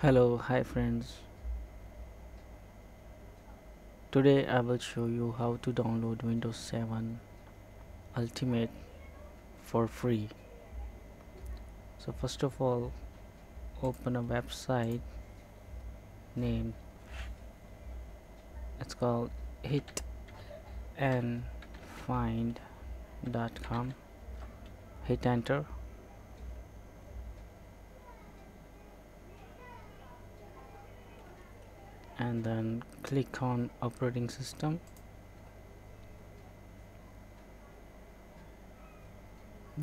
Hello, hi friends. Today I will show you how to download Windows 7 Ultimate for free. So first of all, open a website named it's called hit and find.com hit enter and then click on operating system.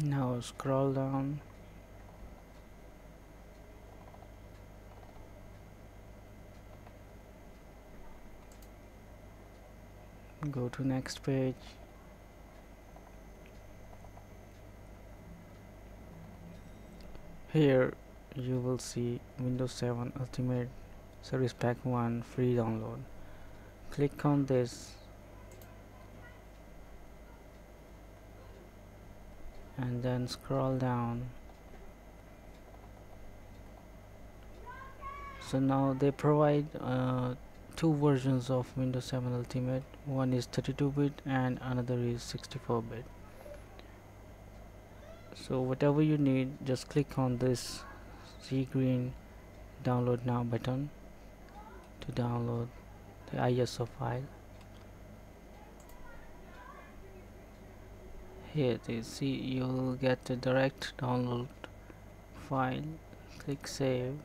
Now scroll down. Go to next page. Here you will see Windows 7 Ultimate Service Pack 1 free download. Click on this. And then scroll down. So now they provide uh, two versions of Windows 7 Ultimate. One is 32-bit and another is 64-bit so whatever you need just click on this sea green download now button to download the ISO file. Here you see you'll get the direct download file. Click save.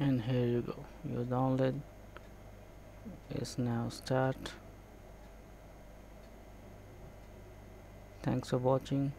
And here you go. Your download is now start thanks for watching